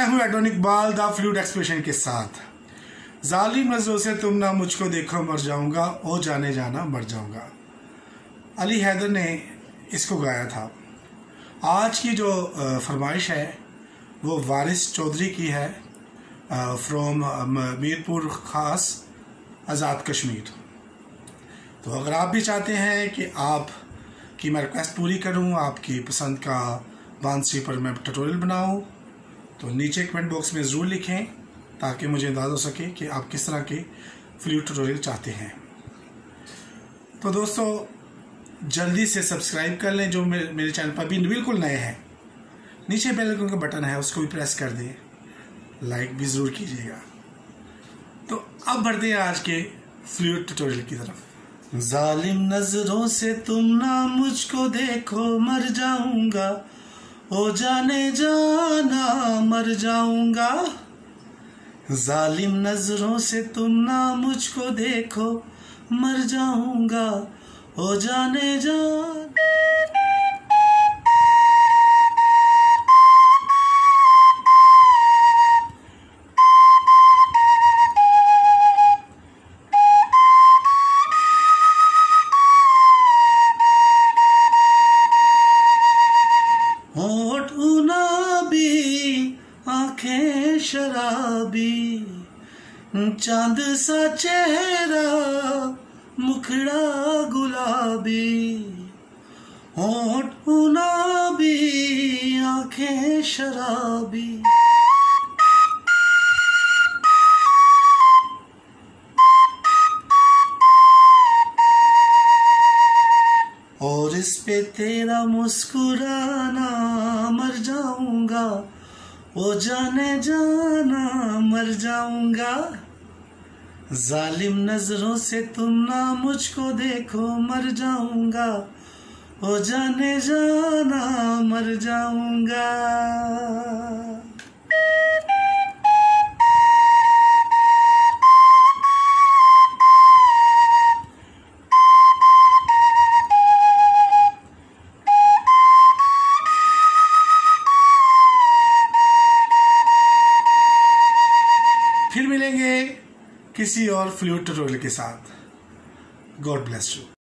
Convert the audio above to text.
है डॉन बाल the flute expression के साथ। जालिम नज़रों से तुम ना मुझको देखो मर जाऊँगा, ओ जाने जाना मर जाऊँगा। अली हैदर ने इसको गाया था। आज की जो फरमाइश है, वो वारिस चौधरी की है फ्रॉम मीरपुर ख़ास आज़ाद कश्मीर। तो अगर आप भी चाहते हैं कि आप, की मैं रिक्वेस्ट पूरी करूँ, आपकी पसंद का बांसी पर मैं ट्यूटोरियल बनाऊँ तो नीचे कमेंट बॉक्स में ज़रूर लिखें ताकि मुझे अंदाज़ हो सके कि आप किस तरह के फ्लूट ट्यूटोरियल चाहते हैं। तो दोस्तों, जल्दी से सब्सक्राइब कर लें जो मेरे चैनल पर भी बिल्कुल नए हैं। नीचे बेल आइकन का बटन है, उसको भी प्रेस कर दें। लाइक भी ज़रूर कीजिएगा। तो अब बढ़ते हैं आज के फ्लूट ट्यूटोरियल की तरफ़। जालिम नज़रों से तुम ना मुझको देखो, मर जाऊँगा। ओ जाने जाना, मर जाऊँगा। जालिम नज़रों से तुम ना मुझको देखो, मर जाऊँगा। ओ जाने जान। होठ भी आँखें शराबी। चाँद सा चेहरा मुखड़ा गुलाबी। होठ भी आँखें शराबी। पे तेरा मुस्कुराना मर जाऊँगा। वो जाने जाना मर जाऊँगा। जालिम नज़रों से तुम ना मुझको देखो, मर जाऊँगा। वो जाने जाना मर जाऊँगा। फिर मिलेंगे किसी और फ्लूट ट्यूटोरियल के साथ। God bless you.